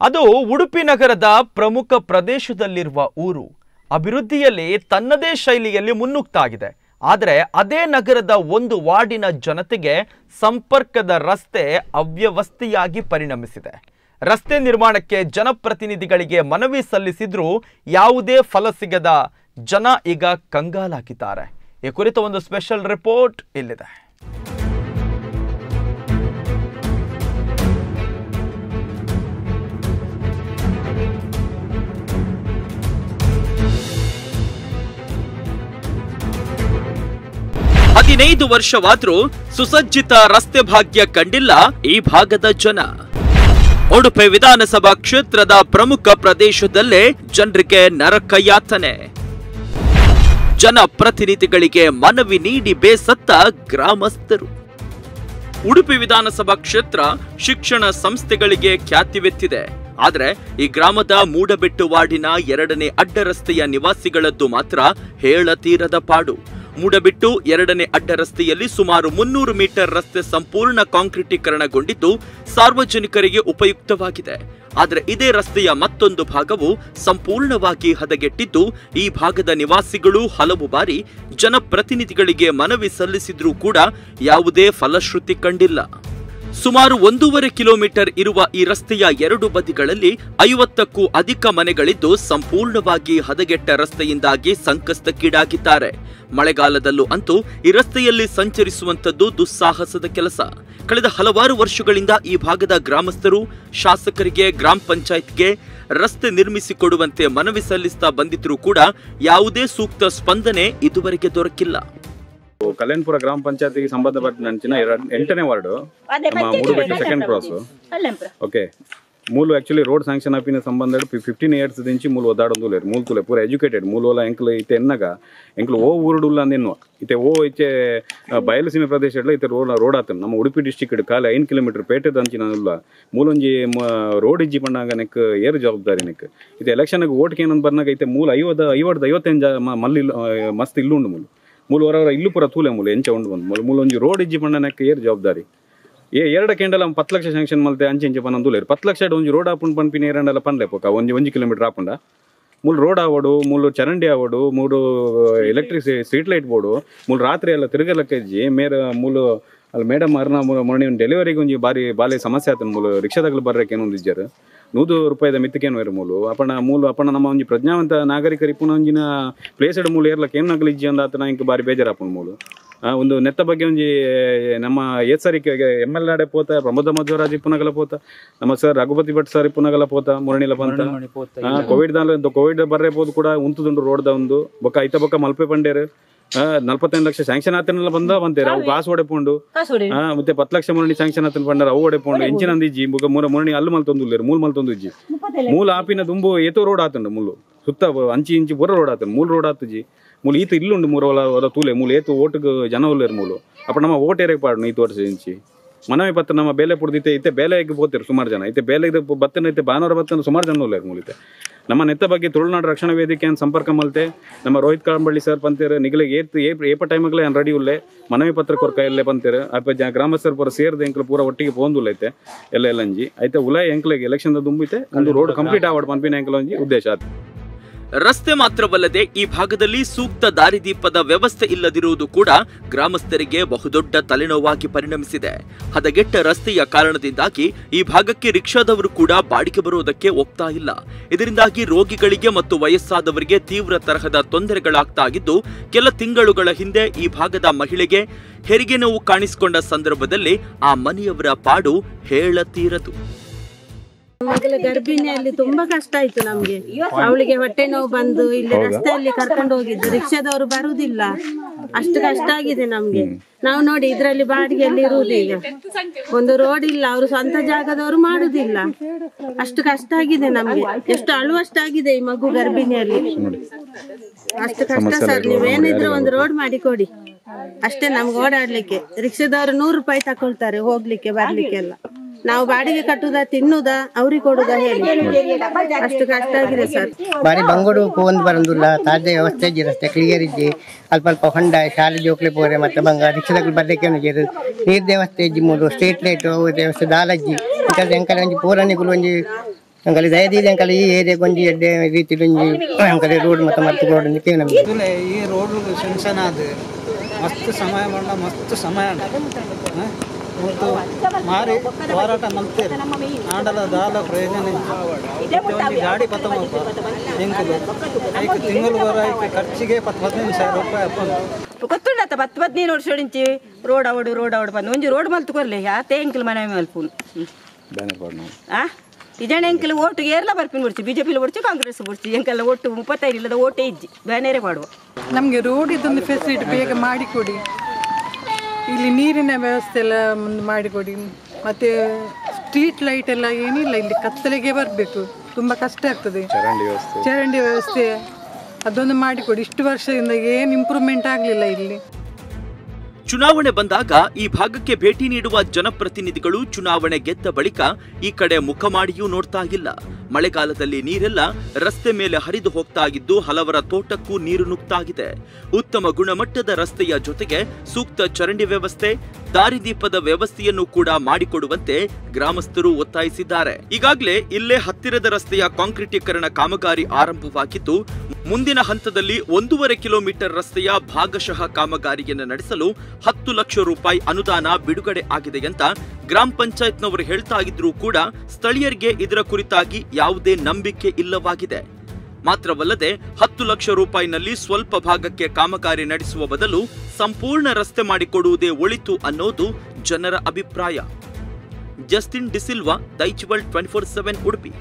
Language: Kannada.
ಅದು ಉಡುಪಿ ನಗರದ ಪ್ರಮುಖ ಪ್ರದೇಶದಲ್ಲಿರುವ ಊರು. ಅಭಿವೃದ್ಧಿಯಲ್ಲಿ ತನ್ನದೇ ಶೈಲಿಯಲ್ಲಿ ಮುನ್ನುಗ್ತಾಗಿದೆ. ಆದರೆ ಅದೇ ನಗರದ ಒಂದು ವಾರ್ಡಿನ ಜನತೆಗೆ ಸಂಪರ್ಕದ ರಸ್ತೆ ಅವ್ಯವಸ್ಥೆಯಾಗಿ ಪರಿಣಮಿಸಿದೆ. ರಸ್ತೆ ನಿರ್ಮಾಣಕ್ಕೆ ಜನಪ್ರತಿನಿಧಿಗಳಿಗೆ ಮನವಿ ಸಲ್ಲಿಸಿದ್ರೂ ಯಾವುದೇ ಫಲ ಸಿಗದ ಜನ ಈಗ ಕಂಗಾಲಾಗಿದ್ದಾರೆ. ಈ ಕುರಿತ ಒಂದು ಸ್ಪೆಷಲ್ ರಿಪೋರ್ಟ್ ಇಲ್ಲಿದೆ. ಹದಿನೈದು ವರ್ಷವಾದ್ರೂ ಸುಸಜ್ಜಿತ ರಸ್ತೆ ಭಾಗ್ಯ ಕಂಡಿಲ್ಲ ಈ ಭಾಗದ ಜನ. ಉಡುಪಿ ವಿಧಾನಸಭಾ ಕ್ಷೇತ್ರದ ಪ್ರಮುಖ ಪ್ರದೇಶದಲ್ಲೇ ಜನರಿಗೆ ನರಕ ಯಾತನೆ. ಜನಪ್ರತಿನಿಧಿಗಳಿಗೆ ಮನವಿ ನೀಡಿ ಬೇಸತ್ತ ಗ್ರಾಮಸ್ಥರು. ಉಡುಪಿ ವಿಧಾನಸಭಾ ಕ್ಷೇತ್ರ ಶಿಕ್ಷಣ ಸಂಸ್ಥೆಗಳಿಗೆ ಖ್ಯಾತಿವೆತ್ತಿದೆ ಆದರೆ ಈ ಗ್ರಾಮದ ಮೂಡಬೆಟ್ಟು ವಾರ್ಡಿನ ಎರಡನೇ ಅಡ್ಡರಸ್ತೆಯ ನಿವಾಸಿಗಳದ್ದು ಮಾತ್ರ ಹೇಳತೀರದ ಪಾಡು. ಮೂಡಬಿಟ್ಟು ಎರಡನೇ ಅಡ್ಡ ರಸ್ತೆಯಲ್ಲಿ ಸುಮಾರು ಮುನ್ನೂರು ಮೀಟರ್ ರಸ್ತೆ ಸಂಪೂರ್ಣ ಕಾಂಕ್ರೀಟೀಕರಣಗೊಂಡಿದ್ದು ಸಾರ್ವಜನಿಕರಿಗೆ ಉಪಯುಕ್ತವಾಗಿದೆ. ಆದರೆ ಇದೇ ರಸ್ತೆಯ ಮತ್ತೊಂದು ಭಾಗವು ಸಂಪೂರ್ಣವಾಗಿ ಹದಗೆಟ್ಟಿದ್ದು, ಈ ಭಾಗದ ನಿವಾಸಿಗಳು ಹಲವು ಬಾರಿ ಜನಪ್ರತಿನಿಧಿಗಳಿಗೆ ಮನವಿ ಸಲ್ಲಿಸಿದ್ರೂ ಕೂಡ ಯಾವುದೇ ಫಲಶ್ರುತಿ ಕಂಡಿಲ್ಲ. ಸುಮಾರು ಒಂದೂವರೆ ಕಿಲೋಮೀಟರ್ ಇರುವ ಈ ರಸ್ತೆಯ ಎರಡು ಬದಿಗಳಲ್ಲಿ ಐವತ್ತಕ್ಕೂ ಅಧಿಕ ಮನೆಗಳಿದ್ದು ಸಂಪೂರ್ಣವಾಗಿ ಹದಗೆಟ್ಟ ರಸ್ತೆಯಿಂದಾಗಿ ಸಂಕಷ್ಟಕ್ಕೀಡಾಗಿದ್ದಾರೆ. ಮಳೆಗಾಲದಲ್ಲೂ ಅಂತೂ ಈ ರಸ್ತೆಯಲ್ಲಿ ಸಂಚರಿಸುವಂತದ್ದು ದುಸ್ಸಾಹಸದ ಕೆಲಸ. ಕಳೆದ ಹಲವಾರು ವರ್ಷಗಳಿಂದ ಈ ಭಾಗದ ಗ್ರಾಮಸ್ಥರು, ಶಾಸಕರಿಗೆ, ಗ್ರಾಮ ಪಂಚಾಯತ್ಗೆ ರಸ್ತೆ ನಿರ್ಮಿಸಿಕೊಡುವಂತೆ ಮನವಿ ಸಲ್ಲಿಸ್ತಾ ಬಂದಿದ್ರೂ ಕೂಡ ಯಾವುದೇ ಸೂಕ್ತ ಸ್ಪಂದನೆ ಇದುವರೆಗೆ ದೊರಕಿಲ್ಲ. ಕಲ್ಯಾಣಪುರ ಗ್ರಾಮ ಪಂಚಾಯತಿಗೆ ಸಂಬಂಧಪಟ್ಟ ನಂಚಿನ ಎರಡ್- ಎಂಟನೇ ವಾರ್ಡು. ಮೂರು ಮೂಡುಬೆಟ್ಟು ಸೆಕೆಂಡ್ ಕ್ರಾಸ್ ಓಕೆ ಮೂಲು ಆಕ್ಚುಲಿ ರೋಡ್ ಸ್ಯಾಂಕ್ಷನ್ ಆಪಿನ ಸಂಬಂಧ ಫಿಫ್ಟೀನ್ ಇಯರ್ಸ್ ದಿಂಚಿ ಮೂಲು ಒದ್ದಾಡೊಂದು ಲೇರು ಮೂಲ್ ತುಲೆ ಪೂರ ಎಜುಕೇಟೆಡ್ ಮೂಲ ಎಂಕ್ಲು ಇತ್ತೆ ಎನ್ನಗ. ಎಂಕ್ಲು ಓ ಊರುಡುಲ್ಲ ಅಂದೆನ್ನುವ ಇತ್ತೆ ಓ ಇತ್ತೆ ಬಯಲು ಸೀಮೆ ಪ್ರದೇಶ ಇಡ್ಲ ಇತ್ತೆ ರೋಡ್ ರೋಡ್ ಆತನ. ನಮ್ಮ ಉಡುಪಿ ಡಿಸ್ಟಿಕ್ಟ್ ಕಾಲ ಐನ್ ಕಿಲೋಮೀಟರ್ ಪೇಟೆ ಉಲ್ಲ ಮೂಲೊಂಜಿ ರೋಡ್ ಇಜ್ಜಿ ಪಂಡಾಗ ನೆಕ್ ಏರ್ ಜವಾಬ್ದಾರಿ ನೆಕ್. ಇತ್ತೆ ಎಲೆಕ್ಷನ್ ಓಟ್ಗೆ ಏನಂತ ಬರ್ನಾಗ ಇತ್ತೆ ಮೂಲ ಐವತ್ತು ಐವತ್ತು ಐವತ್ತೈದು ಜಾ ಮಲ್ಲಿ ಮಸ್ತ್ ಇಲ್ಲುಂಡು ಮೂಲು. ಮೂಲ ಹೊರಗಡೆ ಇಲ್ಲೂ ಪೂರ ತೂಲೆ ಮೂಲ ಎಂಚ ಉಂಡು ಬಂದು. ಮೂಲ ಮೂಲ ಒಂಜಿ ರೋಡ್ ಇಜ್ಜಿ ಪಂಡನಕ್ಕೆ ಏರ್ ಜವಾಬ್ದಾರಿ. ಏ ಎರಡು ಕೆಂಡಲ ಪತ್ತು ಲಕ್ಷ ಸ್ಯಾಂಕ್ಷನ್ ಮಲ್ತೆ ಅಂಚೆ ಇಂಚೆ ಪನ್ನೊಂದು ಲೇರು ಪತ್ತು ಲಕ್ಷ ಒಂಜಿ ರೋಡ್ ಆಪುಂಡು ಪನ್ಪಿನ ಏರಂಡಲ ಪನ್ಲೆ ಪೊಕ ಒಂಜಿ ಒಂಜಿ ಕಿಲೋಮೀಟರ್ ಆಪುಂಡ. ಮೂಲು ರೋಡ್ ಆವಡು ಮೂಲು ಚರಂಡಿ ಆವಡು ಮೂರು ಎಲೆಕ್ಟ್ರಿಕ್ ಸ್ಟ್ರೀಟ್ ಲೈಟ್ ಬೋಡು. ಮೂಲು ರಾತ್ರಿ ಎಲ್ಲ ತಿರುಗಲಕ್ಕೆ ಇಜ್ಜಿ ಮೇರ ಮೂಲು ಅಲ್ಲಿ ಮೇಡಮ್ ಅರ್ನ ಮೊನ್ನೆ ಮೊನ್ನೆ ಡೆಲಿವರಿಗೆ ಒಂಜಿ ಬಾರಿ ಬಾಲೆ ಸಮಸ್ಯೆ ಆತನ ಮೂಲು. ರಿಕ್ಷಾದಾಗಲು ಬರ್ರಕ್ಕೆ ಏನೊಂದು ಇಜ್ಜಾರು ನೂದು ರೂಪಾಯಿದ ಮಿತ್ತಕೇನು ಇರು ಮೂಲು? ಅಪಣ ಮೂಲು ಅಪಣ ನಮ್ಮ ಒಂಜಿ ಪ್ರಜ್ಞಾವಂತ ನಾಗರಿಕರು ಇಪ್ಪುನ ಒಂಜಿನ ಪ್ಲೇಸಡ್ ಮೂಲು ಏರ್ಲಕ್ಕೆ ಏನು ಆಗಲಿ ಇಜ್ಜಿ ಅಂದ ಆತನ ಇಂಕ ಬಾರಿ ಬೇಜಾರಾಪುನ ಮೂಲು. ಮೂಲ ಒಂದು ನೆತ್ತ ಬಗ್ಗೆ ಒಂಜಿ ನಮ್ಮ ಏಸರಿಕೆಗೆ ಎಂ ಎಲ್ ಆಡೆ ಪೋತ ಪ್ರಮೋದ ಮಧ್ವರಾಜ್ ಇಪ್ಪುನಗಲ ಪೋತ ನಮ್ಮ ಸರ್ ರಘುಪತಿ ಭಟ್ ಸರ್ ಇಪ್ಪುನಗಲ ಪೋತ ಮುರಣಿಲ ಪಂತ. ಕೋವಿಡ್ ಕೋವಿಡ್ ಬರ್ರೆ ಪೋದು ಕೂಡ ಉಂತುದುಂಡು ರೋಡ್ದ ಒಂದು ಬೊಕ್ಕ ಐತ ಬೊಕ್ಕ ಮಲ್ಪೆ ಪಂಡೇರು ನಲ್ವತ್ತೈದು ಲಕ್ಷ ಸ್ಯಾಂಕ್ಷನ್ ಆತನೆಲ್ಲ ಬಂದ? ಬಂತೇರು ಅವು ಕಾಸು ಹೊಡೆಪುಂಡು ಆ, ಮತ್ತೆ ಪತ್ತು ಲಕ್ಷ ಮುರಣಿ ಸ್ಯಾಂಕ್ಷನ್ ಆತನ ಪಂಡಾರ ಅವು ಹೊಡೆಪುಂಡು ಎಂಚಿನಂದು ಅಂದಿಜ್ಜಿ ಬೊಕ್ಕ ಮೂರ ಮುರಣಿ ಅಲ್ಲು ಮಲ್ತೊಂದು ಇಲ್ಲೇರು ಮೂಲ್ ಮಲ್ ಇಜ್ಜಿ. ಮೂಲ ಆಪಿನ ದುಂಬು ಏತೋ ರೋಡ್ ಆತಂಡು ಮೂಲು ಸುತ್ತ ಅಂಚಿ ಇಂಚಿ ಬುರ ರೋಡ್ ಆತಂಡು. ಮೂಲ ರೋಡ್ ಆತುಜಿ. ಮೂಲು ಈತ ಇಲ್ಲುಂಡು ಮೂರ ಹೊಲ ಹೊಲ ತೂಲೆ. ಮೂಲು ಏತು ಓಟ್ಗೆ ಜನ ಉಲ್ಲೇರು ಮೂಲು. ಅಪ್ಪ ನಮ್ಮ ಓಟ್ ಏರಕ್ಕೆ ಪಾಡು ಈತ ವರ್ಷ ಇಂಚಿ. ಮನವಿ ಪತ್ರ ನಮ್ಮ ಬೇಲೆ ಪುಡ್ದಿತ್ತೆ ಇತ್ತೆ ಬೇಲೆಗೆ ಹೋಗ್ತಾರೆ ಸುಮಾರು ಜನ. ಇತ್ತೆ ಬೇಲೆ ಬತ್ತನ ಇತ್ತೆ ಭಾನುವಾರ ಬತ್ತನ ಸುಮಾರು ಜನ ಉಲ್ಲೇರು ಮೂಲಿತೆ ನಮ್ಮ ನೆತ್ತ ಬಗ್ಗೆ ತುಳುನಾಡು ರಕ್ಷಣಾ ವೇದಿಕೆ ಅಂತ ಸಂಪರ್ಕ ಮಲ್ತೆ? ನಮ್ಮ ರೋಹಿತ್ ಕಾಂಬಳ್ಳಿ ಸರ್ ಪಂತೀರು ನಿಗಲಿಗೆ ಏತ್ ಏಪ್ ಏಪ ಟೈಮ್ಗಳೇ ಏನು ರೆಡಿ ಉಲ್ಲೆ? ಮನವಿ ಪತ್ರ ಕೊರಕ ಎಲ್ಲೇ ಬಂತೀರು? ಅಪ್ಪ ಜ ಗ್ರಾಮಸ್ಥರು ಪೂರ ಸೇರಿದ ಎಂಕ್ಲು ಪೂರ ಒಟ್ಟಿಗೆ ಪೋಂದುಲ್ಲೈತೆ ಎಲ್ಲ ಎಲ್ಲಂಜಿ ಐತೆ ಉಲ ಎಂಕ್ಲೆಗೆ ಎಲೆಕ್ಷನ್ ದುಂಬಿತೆ ಒಂದು ರೋಡ್ ಕಂಪ್ಲೀಟ್ ಆವಡ್ ಪಂಪಿನ ಎಂಕ್ಲ ಒಂಜಿ ಉದ್ದೇಶ ಆತು. ರಸ್ತೆ ಮಾತ್ರವಲ್ಲದೆ ಈ ಭಾಗದಲ್ಲಿ ಸೂಕ್ತ ದಾರಿದೀಪದ ವ್ಯವಸ್ಥೆ ಇಲ್ಲದಿರುವುದು ಕೂಡ ಗ್ರಾಮಸ್ಥರಿಗೆ ಬಹುದೊಡ್ಡ ತಲೆನೋವಾಗಿ ಪರಿಣಮಿಸಿದೆ. ಹದಗೆಟ್ಟ ರಸ್ತೆಯ ಕಾರಣದಿಂದಾಗಿ ಈ ಭಾಗಕ್ಕೆ ರಿಕ್ಷಾದವರು ಕೂಡ ಬಾಡಿಗೆ ಬರುವುದಕ್ಕೆ ಒಪ್ತಾ ಇಲ್ಲ. ಇದರಿಂದಾಗಿ ರೋಗಿಗಳಿಗೆ ಮತ್ತು ವಯಸ್ಸಾದವರಿಗೆ ತೀವ್ರ ತರಹದ ತೊಂದರೆಗಳಾಗ್ತಾ ಇದ್ದು ಕೆಲ ತಿಂಗಳುಗಳ ಹಿಂದೆ ಈ ಭಾಗದ ಮಹಿಳೆಗೆ ಹೆರಿಗೆ ನೋವು ಕಾಣಿಸಿಕೊಂಡ ಸಂದರ್ಭದಲ್ಲಿ ಆ ಮನೆಯವರ ಪಾಡು ಹೇಳತೀರದು ಮಗಳ ಗರ್ಭಿಣಿಯಲ್ಲಿ ತುಂಬಾ ಕಷ್ಟ ಆಯ್ತು ನಮ್ಗೆ. ಅವಳಿಗೆ ಹೊಟ್ಟೆ ನೋವು ಬಂದು ಇಲ್ಲಿ ರಸ್ತೆಯಲ್ಲಿ ಕರ್ಕೊಂಡು ಹೋಗಿದ್ದು. ರಿಕ್ಷಾದವರು ಬರುದಿಲ್ಲ. ಅಷ್ಟು ಕಷ್ಟ ಆಗಿದೆ ನಮ್ಗೆ. ನಾವು ನೋಡಿ ಇದ್ರಲ್ಲಿ ಬಾಡಿಗೆಯಲ್ಲಿ ಇರುವುದು ಈಗ. ಒಂದು ರೋಡ್ ಇಲ್ಲ ಅವರು ಸ್ವಂತ ಜಾಗದವರು ಮಾಡುದಿಲ್ಲ. ಅಷ್ಟು ಕಷ್ಟ ಆಗಿದೆ ನಮ್ಗೆ. ಎಷ್ಟು ಅಳುವಷ್ಟಾಗಿದೆ ಈ ಮಗು ಗರ್ಭಿಣಿಯಲ್ಲಿ. ಅಷ್ಟು ಕಷ್ಟ ಸರ್ ನೀವೇನಿದ್ರು ಒಂದು ರೋಡ್ ಮಾಡಿ ಕೊಡಿ. ಅಷ್ಟೇ ನಮ್ಗೆ ಓಡಾಡ್ಲಿಕ್ಕೆ. ರಿಕ್ಷಾದವರು ನೂರು ರೂಪಾಯಿ ತಕೊಳ್ತಾರೆ ಹೋಗ್ಲಿಕ್ಕೆ ಬರ್ಲಿಕ್ಕೆಲ್ಲ ನಾವು ಬಾಡಿಗೆ ಕಟ್ಟುದ ತಿನ್ನುದ ಅವ್ರಿಗೆ ಕೊಡುದ ಹೇಳಿ. ಅಷ್ಟು ಕಷ್ಟ ಆಗಿದೆ ಸರ್. ಬಾರಿ ಬಂಗೋಡು ಒಂದು ಬರಂದಿಲ್ಲ ತಾಜಾ ವ್ಯವಸ್ಥೆ ರಸ್ತೆ ಕ್ಲಿಯರ್ ಇಜ್ಜಿ ಅಲ್ಪ ಅಲ್ಪ ಹೊಂಡ ಶಾಲೆ ಜೋಕ್ಲೆ ಪೋರೆ ಮತ್ತೆ ಬಂಗ ರಿಕ್ಷಾದಲ್ಲಿ ಬರ್ಲಿಕ್ಕೆ ನೀರ್ ವ್ಯವಸ್ಥೆ ಇಜ್ಜಿ ಮೂರು ಸ್ಟ್ರೀಟ್ ಲೈಟ್ ದೇವಸ್ಥೆ ದಾಲಜ್ಜಿ ಇಂಥದ್ದು ಎಂಕಲ್ ಒಂಜಿ ಪೂರನಿಗಳು ಒಂಜಿ ದಯದ ದಯದೀದಿ ಅಂಕಲ್ ಈ ಏರಿಯಾ ಗೊಂಜಿ ಎಡ್ಡೆ ರೀತಿ ಅಂಕಲಿ ರೋಡ್ ಮತ್ತೆ ಮತ್ತೆ ರೋಡ್ ನಿಕ್ಕೆ ನಮಗೆ. ಈ ರೋಡ್ ಸೆನ್ಸನ್ ಆದ ಮಸ್ತ್ ಸಮಯ ಮಸ್ತ್ ಸಮಯ ಹ? ಮತ್ತು ಮಾರಿ ಹೋರಾಟ ನಂಬ್ತೇವೆ ಆಂಡಲ ದಾಲ ಪ್ರಯೋಜನ. ಗಾಡಿ ಪತ್ತ ಎಂಕುಲು ಐದು ತಿಂಗಳು ಬರ ಐದು ಖರ್ಚಿಗೆ ಪತ್ತು ಹದಿನೈದು ಸಾವಿರ ರೂಪಾಯಿ ಅಪ್ಪ ಗೊತ್ತುಂಡತ್ತ ಪತ್ತು ಹದಿನೈದು ವರ್ಷ ಹೊಡಿಂಚಿ ರೋಡ್ ಅವಡು ರೋಡ್ ಅವಡು ಬಂದು. ಒಂಜಿ ರೋಡ್ ಮಲ್ತು ಕೊರ್ಲೆ. ಯಾತೆ ಎಂಕಲ್ ಮನೆ ಮಲ್ಪುನು. ಆ? ಇಜಣ ಎಂಕಲ್ ಓಟು ಏರ್ಲ ಬರ್ಪಿನ ಬಿಡ್ಚಿ ಬಿಜೆಪಿಲಿ ಬಿಡ್ಚಿ ಕಾಂಗ್ರೆಸ್ ಬಿಡ್ಚಿ ಎಂಕಲ್ಲ ಒಟ್ಟು ಮುಪ್ಪತ್ತೈದು ಇಲ್ಲದ ಓಟೇ ಇಜ್ಜಿ. ಬ್ಯಾನೇರೆ ಮಾಡುವ. ನಮಗೆ ರೋಡ್ ಇದೊಂದು ಫೆಸಿಲಿಟಿ ಬೇಗ ಮಾಡಿಕೊಡಿ ಇಲ್ಲಿ ನೀರಿನ ವ್ಯವಸ್ಥೆ ಎಲ್ಲ ಒಂದು ಮಾಡಿಕೊಡಿ. ಮತ್ತೆ ಸ್ಟ್ರೀಟ್ ಲೈಟ್ ಎಲ್ಲ ಏನಿಲ್ಲ ಇಲ್ಲಿ ಕತ್ತಲೆಗೆ ಬರಬೇಕು. ತುಂಬ ಕಷ್ಟ ಆಗ್ತದೆ. ಚರಂಡಿ ವ್ಯವಸ್ಥೆ. ಚರಂಡಿ ವ್ಯವಸ್ಥೆ ಅದೊಂದು ಮಾಡಿಕೊಡಿ. ಇಷ್ಟು ವರ್ಷದಿಂದ ಏನು ಇಂಪ್ರೂವ್ಮೆಂಟ್ ಆಗಲಿಲ್ಲ ಇಲ್ಲಿ. ಚುನಾವಣೆ ಬಂದಾಗ ಈ ಭಾಗಕ್ಕೆ ಭೇಟಿ ನೀಡುವ ಜನಪ್ರತಿನಿಧಿಗಳು ಚುನಾವಣೆ ಗೆದ್ದ ಬಳಿಕ ಈ ಕಡೆ ಮುಖ ಮಾಡಿಯೂ ನೋಡ್ತಾ ಇಲ್ಲ. ಮಳೆಗಾಲದಲ್ಲಿ ನೀರೆಲ್ಲ ರಸ್ತೆ ಮೇಲೆ ಹರಿದು ಹೋಗ್ತಾ ಇದ್ದು ಹಲವರ ತೋಟಕ್ಕೂ ನೀರು ನುಗ್ತಾಗಿದೆ ಉತ್ತಮ ಗುಣಮಟ್ಟದ ರಸ್ತೆಯ ಜೊತೆಗೆ ಸೂಕ್ತ ಚರಂಡಿ ವ್ಯವಸ್ಥೆ ದಾರಿದೀಪದ ವ್ಯವಸ್ಥೆಯನ್ನು ಕೂಡ ಮಾಡಿಕೊಡುವಂತೆ ಗ್ರಾಮಸ್ಥರು ಒತ್ತಾಯಿಸಿದ್ದಾರೆ. ಈಗಾಗಲೇ ಇಲ್ಲೇ ಹತ್ತಿರದ ರಸ್ತೆಯ ಕಾಂಕ್ರೀಟೀಕರಣ ಕಾಮಗಾರಿ ಆರಂಭವಾಗಿದ್ದು, ಮುಂದಿನ ಹಂತದಲ್ಲಿ ಒಂದೂವರೆ ಕಿಲೋಮೀಟರ್ ರಸ್ತೆಯ ಭಾಗಶಃ ಕಾಮಗಾರಿಯನ್ನು ನಡೆಸಲು ಹತ್ತು ಲಕ್ಷ ರೂಪಾಯಿ ಅನುದಾನ ಬಿಡುಗಡೆ ಆಗಿದೆ ಅಂತ ಗ್ರಾಮ ಪಂಚಾಯತ್ನವರು ಹೇಳ್ತಾ ಇದ್ರೂ ಕೂಡ ಸ್ಥಳೀಯರಿಗೆ ಇದರ ಕುರಿತಾಗಿ ಯಾವುದೇ ನಂಬಿಕೆ ಇಲ್ಲವಾಗಿದೆ. ಮಾತ್ರವಲ್ಲದೆ ಹತ್ತು ಲಕ್ಷ ರೂಪಾಯಿನಲ್ಲಿ ಸ್ವಲ್ಪ ಭಾಗಕ್ಕೆ ಕಾಮಗಾರಿ ನಡೆಸುವ ಬದಲು ಸಂಪೂರ್ಣ ರಸ್ತೆ ಮಾಡಿಕೊಡುವುದೇ ಒಳಿತು ಅನ್ನೋದು ಜನರ ಅಭಿಪ್ರಾಯ. Justin D'Silva Daijiworld twenty four seven Udupi.